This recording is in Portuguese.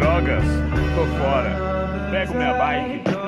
Drogas, tô fora. Pego minha bike